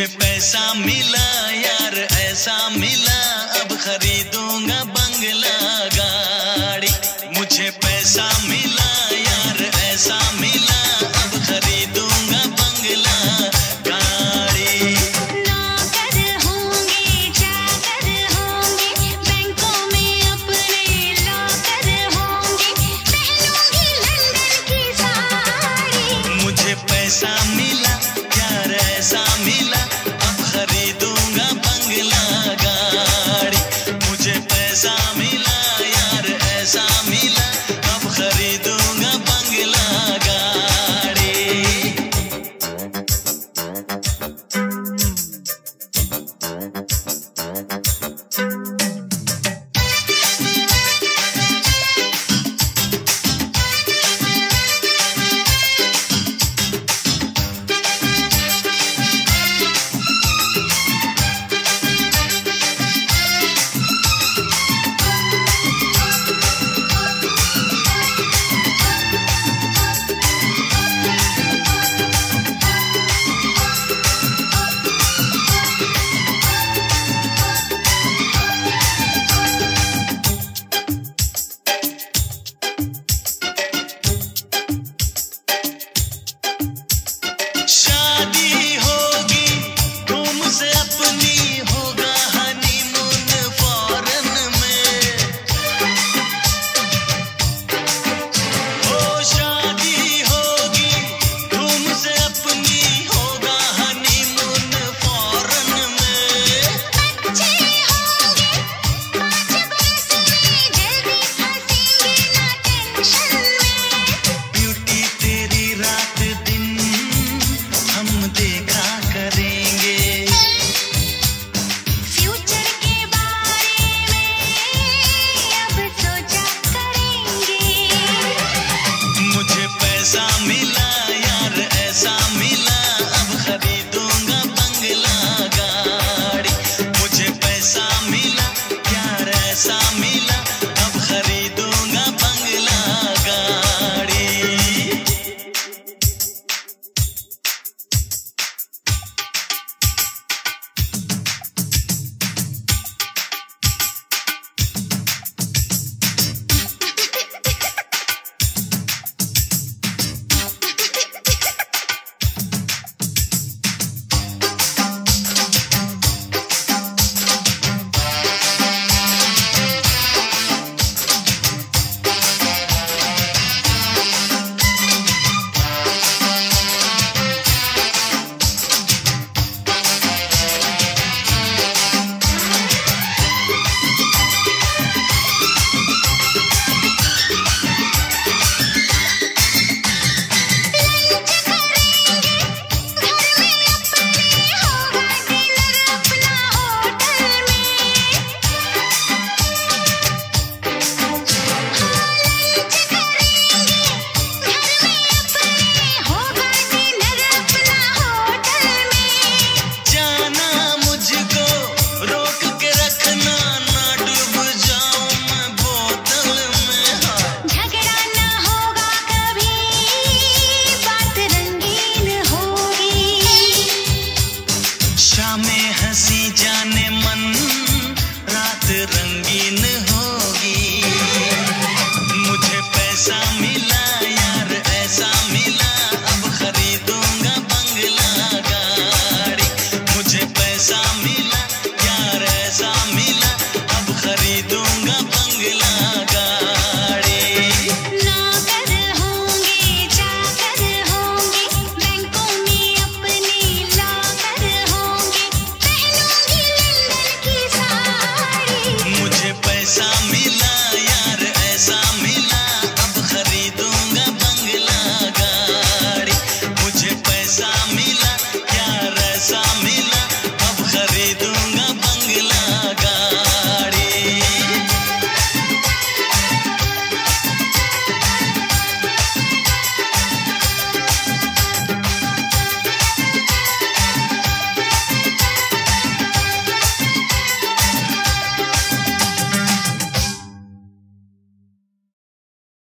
मुझे पैसा मिला यार ऐसा मिला। अब खरीदूँगा बंगला गा मिला प्यार ऐसा मिला।